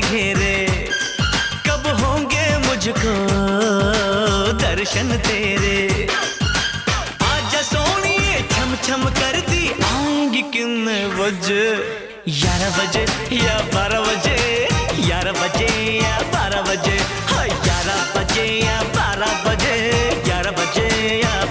घेरे। कब होंगे मुझको दर्शन तेरे? आज सोनी छम छम दी, आएँगी किन्न बजे ग्यारह बजे या बारह बजे? ग्यारह बजे या